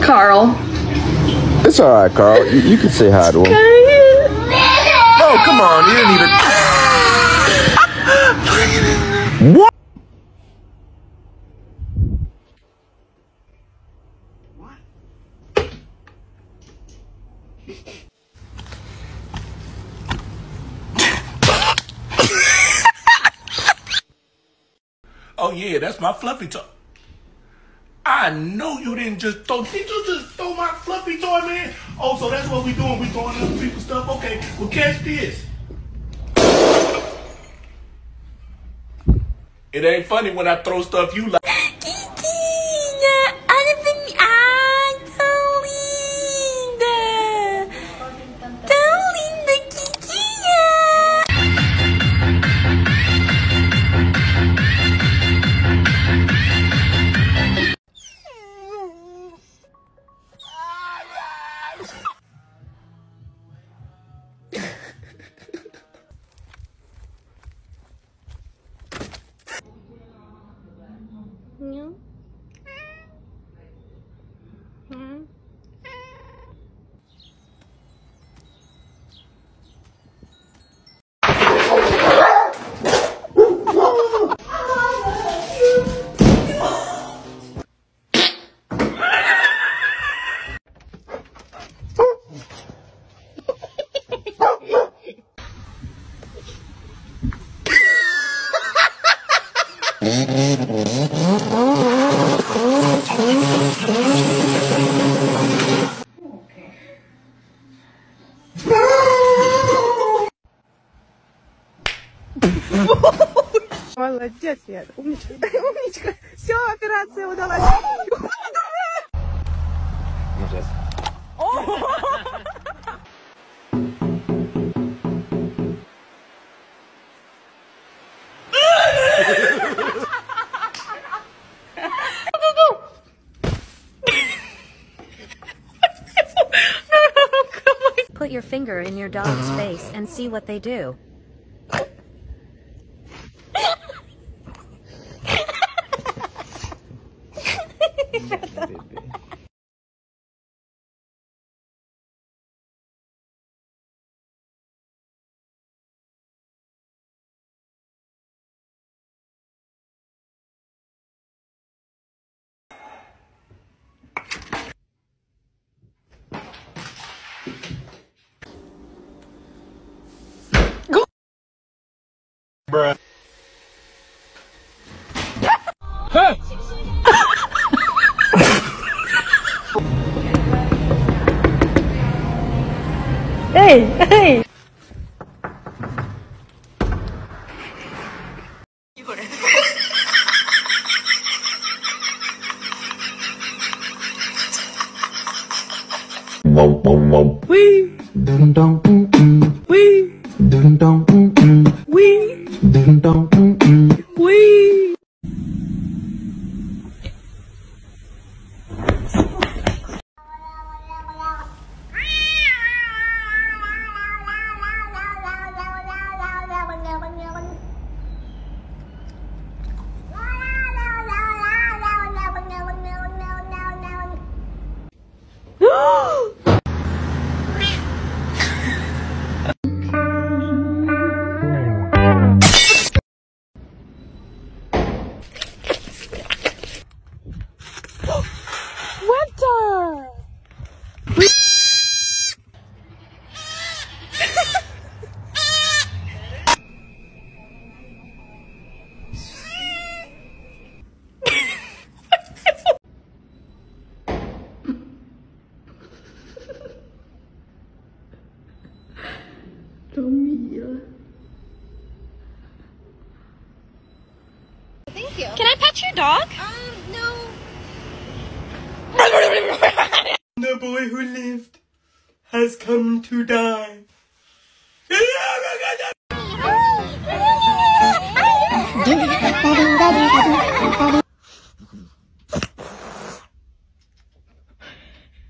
Carl. It's all right, Carl. You, you can say hi to him. Oh, come on. You didn't even. what? Oh yeah, that's my fluffy toy. I know you didn't just throw. Did you just throw my fluffy toy, man? Oh, so that's what we doing? We throwing other people's stuff? Okay, well catch this. It ain't funny when I throw stuff you like. Молодец, я. Умничка. Умничка. Все, операция удалась. Finger in your dog's uh-huh. face and see what they do. Bruh. hey! hey! Wee! Dun dun dun dun. Wee! Dun dun dun. Can I pet your dog? Um, no. The boy who lived has come to die.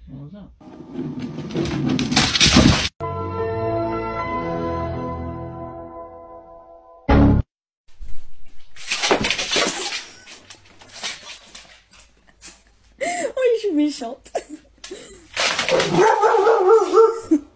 What was that? Oh,